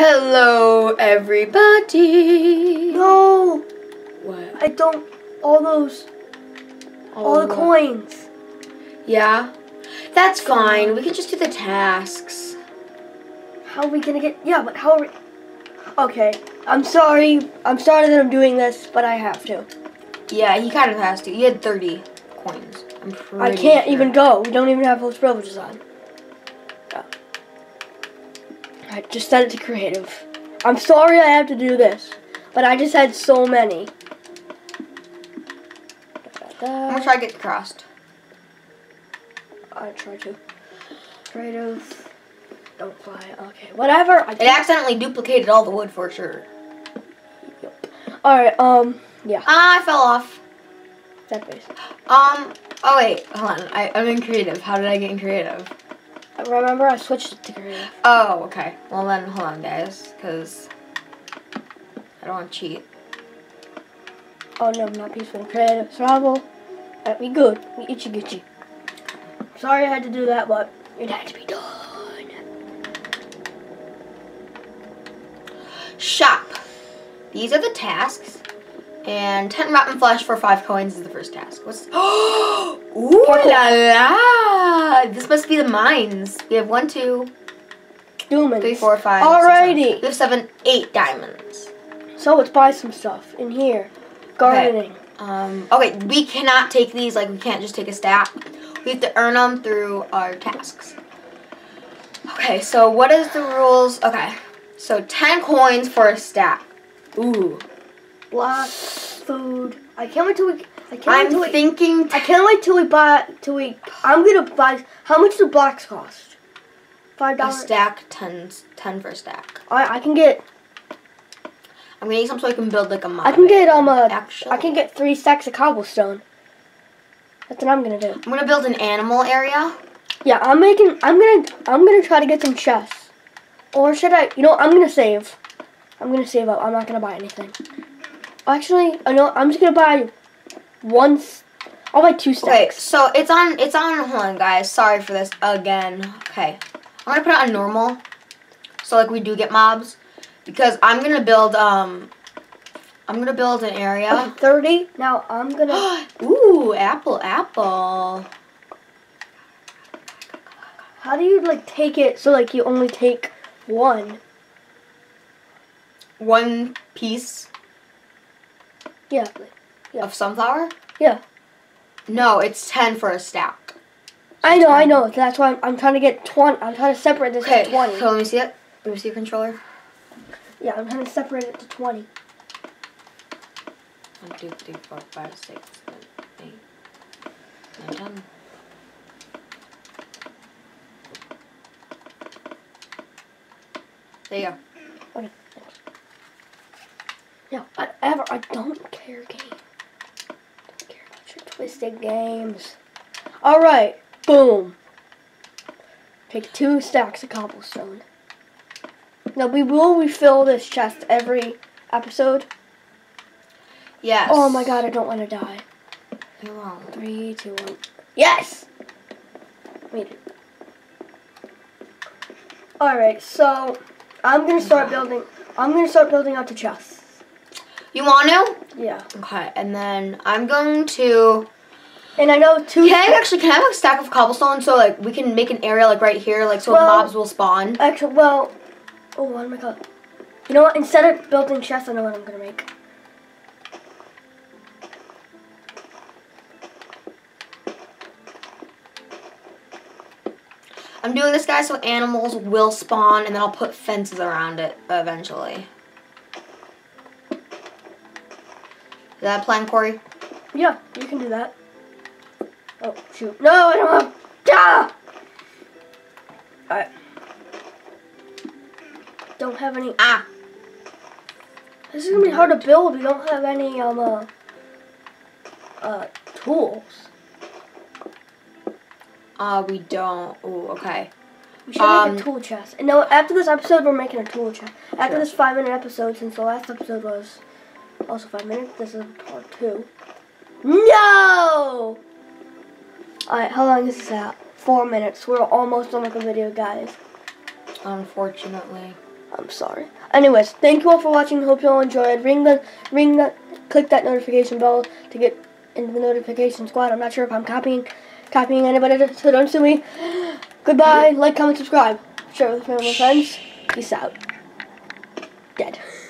Hello, everybody. No, What? I don't. All those, all the what? coins. Yeah, that's fine. We can just do the tasks. How are we gonna get? Yeah, but how are we? Okay, I'm sorry. I'm sorry that I'm doing this, but I have to. Yeah, he kind of has to. He had 30 coins. I'm pretty I can't sure. even go. We don't even have those privileges on. I just set it to creative. I'm sorry I have to do this, but I just had so many. I'm gonna try to get crossed. I try to. Creative. Don't fly. Okay, whatever. I It accidentally duplicated all the wood for sure. Yep. All right. Um. Yeah. Ah, I fell off. That base. Um. Oh wait, hold on. I, I'm in creative. How did I get in creative? Remember, I switched it to creative. Oh, okay. Well then, hold on, guys, because I don't want to cheat. Oh no, not peaceful. Creative. Survival. That'd be good. We itchy gitchy. Sorry I had to do that, but it had to be done. Shop. These are the tasks. And 10 rotten flesh for 5 coins is the first task. What's. Ooh la la! This must be the mines. We have 1, 2, Doomins. 3, 4, 5. six, Alrighty. seven. We have 7, 8 diamonds. So let's buy some stuff in here. Gardening. Okay. Um, okay, we cannot take these, like, we can't just take a stack. We have to earn them through our tasks. Okay, so what is the rules? Okay, so 10 coins for a stack. Ooh. Block. Food. I can't wait till we. I can't wait I'm till we. thinking. I can't wait till we buy. Till we. I'm gonna buy. How much do blocks cost? Five dollars. A stack, 10, 10 for a stack. I I can get. I'm gonna need some so I can build like a mob. I can get um a. Actually, I can get three stacks of cobblestone. That's what I'm gonna do. I'm gonna build an animal area. Yeah, I'm making. I'm gonna. I'm gonna try to get some chests. Or should I? You know, I'm gonna save. I'm gonna save up. I'm not gonna buy anything. Actually, I know. I'm just gonna buy one. I'll buy two Okay, stacks. so it's on. It's on. Hold on, guys. Sorry for this again. Okay, I'm gonna put it on normal, so like we do get mobs, because I'm gonna build. Um, I'm gonna build an Okay, area. thirty. Now I'm gonna. Ooh, apple, apple. How do you like take it so like you only take one? One piece Yeah. Yeah. of sunflower. Yeah. No, it's ten for a stack. I know. I know. That's why I'm, I'm trying to get twenty. I'm trying to separate this Okay, to twenty. so let me see it. Let me see your controller. Yeah, I'm trying to separate it to twenty. One, two, three, four, five, six, seven, eight, nine, ten. There you go. Okay. Yeah, whatever. I don't care, game. Don't care about your twisted games. All right. Boom. Take two stacks of cobblestone. Now we will refill this chest every episode. Yes. Oh my god, I don't want to die. You're wrong. Three, two, one. Yes! Made it. Alright, so I'm gonna start building I'm gonna start building out the chests. You want to? Yeah. Okay, and then I'm going to. And I know two Can I actually? Can I have a stack of cobblestone so like we can make an area like right here, like so Well- mobs will spawn. actually well oh what am I called? You know what? Instead of building chests I know what I'm gonna make. I'm doing this guy so animals will spawn, and then I'll put fences around it eventually. That plan, Corey? Yeah, you can do that. Oh shoot. No, I don't have ah! Alright. Don't have any Ah. This is gonna be hard to build. We don't have any um uh, uh tools. Uh, we don't. Ooh, okay. We should make Um, a tool chest. And no, after this episode, we're making a tool chest. After Sure. this five minute episode, since the last episode was also five minutes, this is part two. No! Alright, how long is this at? Four minutes. We're almost done with the video, guys. Unfortunately. I'm sorry. Anyways, thank you all for watching. Hope you all enjoyed. Ring the ring that click that notification bell to get into the notification squad. I'm not sure if I'm copying copying anybody, so don't sue me. Goodbye. Like, comment, subscribe. Share with family and friends. Peace out. Dead.